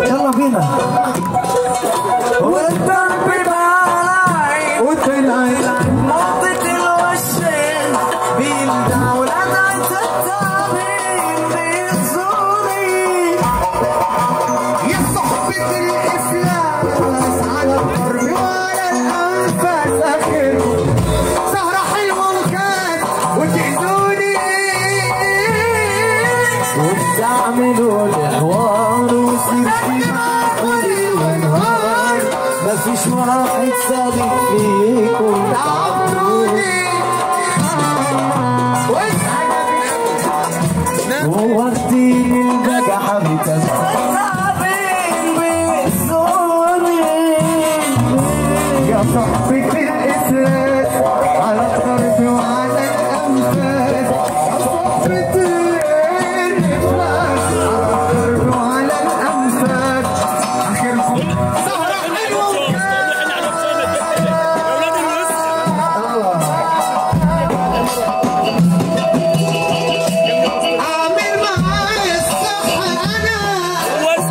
يلا بينا. وتنبي معاي وتنعي مفيش واحد صادق فيكم تعبتوني واسعد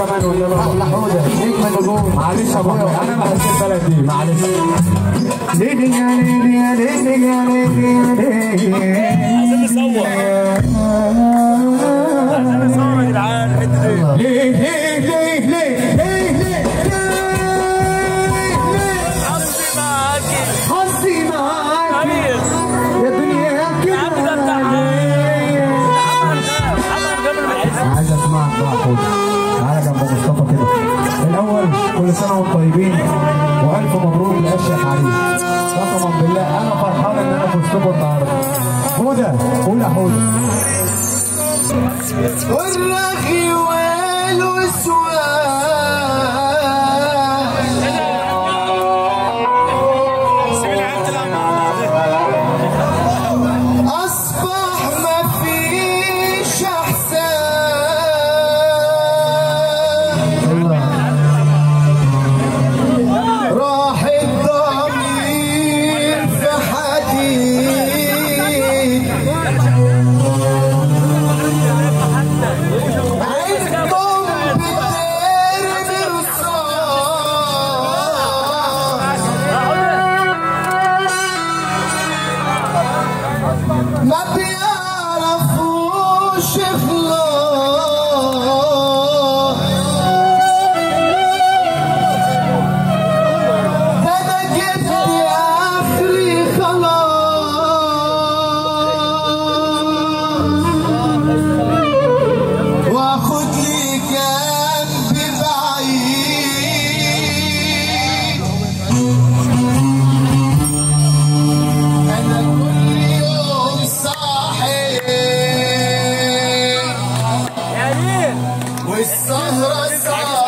كمان والله أحلى حوده نجم نجوم معلش يا ابويا أنا بحب البلد دي معلش ليلي يا ليلي يا ليلي يا ليلي يا ليلي السنة وطيبين وألف مبروك لأشرف عريس قسما بالله أنا فرحان إن أنا فزتكم النهارده. هدى قول يا هدى. والرغي beautiful. السهرة ساعة